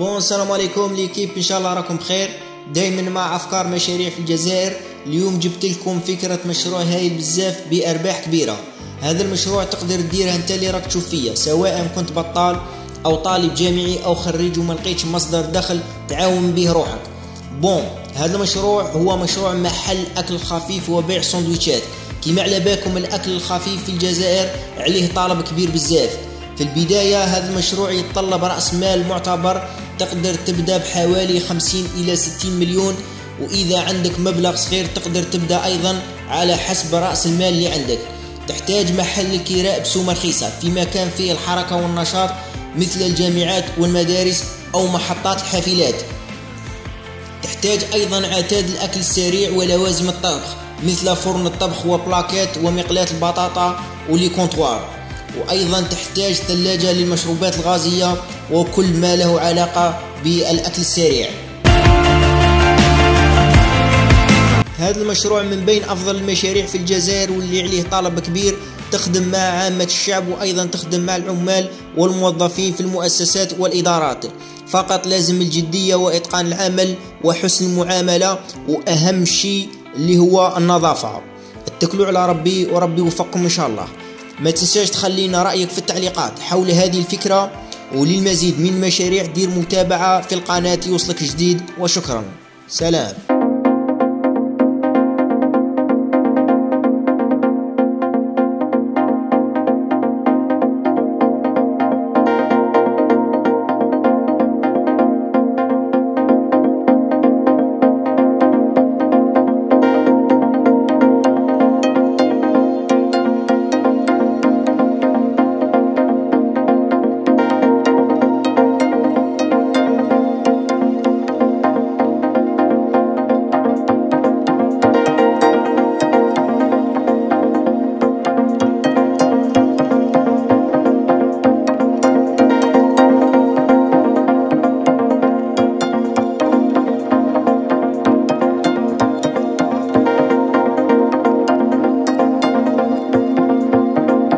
السلام عليكم ليكيب إن شاء الله راكم بخير. دائما مع أفكار مشاريع في الجزائر اليوم جبت لكم فكرة مشروع هايل بزاف بأرباح كبيرة. هذا المشروع تقدر ديره أنت اللي راك تشوف فيا سواء كنت بطال أو طالب جامعي أو خريج وما لقيتش مصدر دخل تعاون به روحك. بون هذا المشروع هو مشروع محل أكل خفيف وبيع سندويشات. كما على بالكم الأكل الخفيف في الجزائر عليه طلب كبير بزاف. في البداية هذا المشروع يتطلب رأس مال معتبر تقدر تبدأ بحوالي 50 إلى 60 مليون وإذا عندك مبلغ صغير تقدر تبدأ أيضا على حسب رأس المال اللي عندك. تحتاج محل كراء بسومة رخيصة في مكان فيه الحركة والنشاط مثل الجامعات والمدارس أو محطات الحافلات. تحتاج أيضا عتاد الأكل السريع ولوازم الطبخ مثل فرن الطبخ وبلاكيت ومقلاة البطاطا ولي كونتوار وأيضا تحتاج ثلاجة للمشروبات الغازية وكل ما له علاقة بالأكل السريع. هذا المشروع من بين أفضل المشاريع في الجزائر واللي عليه طلب كبير تخدم مع عامة الشعب وأيضا تخدم مع العمال والموظفين في المؤسسات والإدارات. فقط لازم الجدية وإتقان العمل وحسن المعاملة وأهم شيء اللي هو النظافة. اتكلوا على ربي وربي يوفقكم إن شاء الله. ما تنساش تخلينا رأيك في التعليقات حول هذه الفكرة وللمزيد من المشاريع دير متابعة في القناة يوصلك جديد وشكرا. سلام.